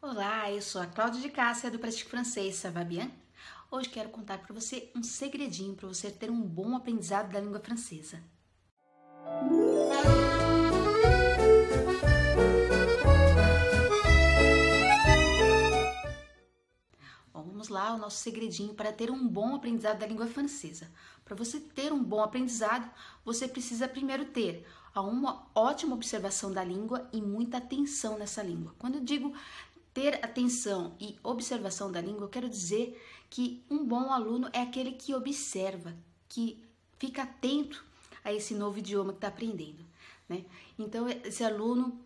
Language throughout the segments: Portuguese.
Olá, eu sou a Cláudia de Cássia do Pratique Francês, ça va bien? Hoje quero contar para você um segredinho para você ter um bom aprendizado da língua francesa. Vamos lá, o nosso segredinho para ter um bom aprendizado da língua francesa. Para você ter um bom aprendizado, você precisa primeiro ter uma ótima observação da língua e muita atenção nessa língua. Quando eu digo ter atenção e observação da língua, eu quero dizer que um bom aluno é aquele que observa, que fica atento a esse novo idioma que está aprendendo. Né? Então, esse aluno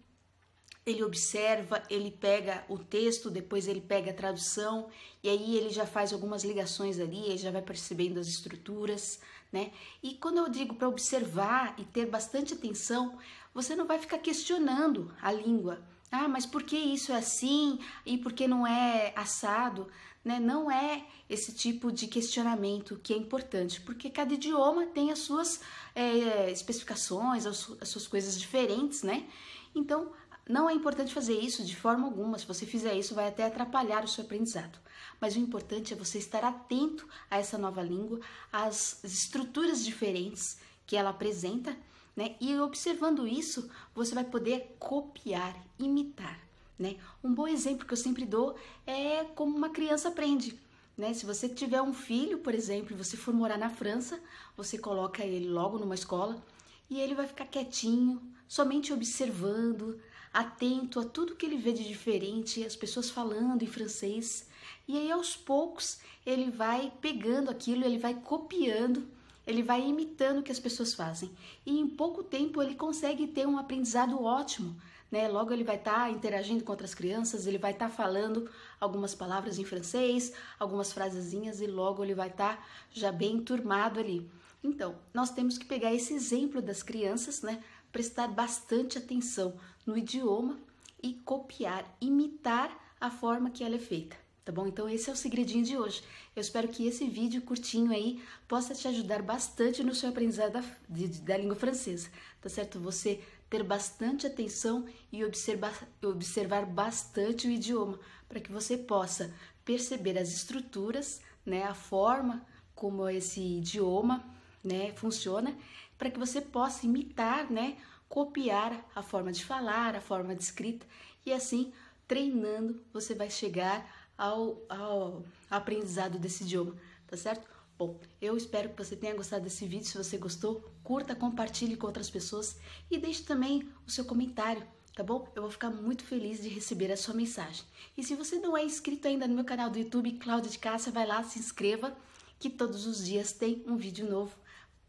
ele observa, ele pega o texto, depois ele pega a tradução e aí ele já faz algumas ligações ali, ele já vai percebendo as estruturas, né? E quando eu digo para observar e ter bastante atenção, você não vai ficar questionando a língua. Ah, mas por que isso é assim e por que não é assado? Né? Não é esse tipo de questionamento que é importante, porque cada idioma tem as suas é, especificações, as, as suas coisas diferentes, né? Então, não é importante fazer isso de forma alguma. Se você fizer isso, vai até atrapalhar o seu aprendizado. Mas o importante é você estar atento a essa nova língua, às estruturas diferentes que ela apresenta, né? E observando isso, você vai poder copiar, imitar, né? Um bom exemplo que eu sempre dou é como uma criança aprende. Né? Se você tiver um filho, por exemplo, e você for morar na França, você coloca ele logo numa escola e ele vai ficar quietinho, somente observando, atento a tudo que ele vê de diferente, as pessoas falando em francês. E aí aos poucos ele vai pegando aquilo, ele vai copiando, ele vai imitando o que as pessoas fazem. E em pouco tempo ele consegue ter um aprendizado ótimo. Né? Logo ele vai estar tá interagindo com outras crianças, ele vai estar tá falando algumas palavras em francês, algumas frasezinhas e logo ele vai estar tá já bem turmado ali. Então, nós temos que pegar esse exemplo das crianças, né? prestar bastante atenção no idioma e copiar, imitar a forma que ela é feita. Tá bom? Então esse é o segredinho de hoje. Eu espero que esse vídeo curtinho aí possa te ajudar bastante no seu aprendizado da, de, da língua francesa, tá certo? Você ter bastante atenção e observar, observar bastante o idioma, para que você possa perceber as estruturas, né, a forma como esse idioma né, funciona, para que você possa imitar, né, copiar a forma de falar, a forma de escrita e assim treinando você vai chegar ao, ao aprendizado desse idioma, tá certo? Bom, eu espero que você tenha gostado desse vídeo. Se você gostou, curta, compartilhe com outras pessoas e deixe também o seu comentário, tá bom? Eu vou ficar muito feliz de receber a sua mensagem. E se você não é inscrito ainda no meu canal do YouTube, Cláudia de Cássia, vai lá, se inscreva, que todos os dias tem um vídeo novo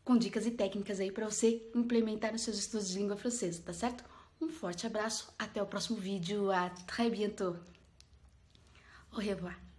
com dicas e técnicas aí para você implementar nos seus estudos de língua francesa, tá certo? Um forte abraço, até o próximo vídeo, a très bientôt. 我也不玩。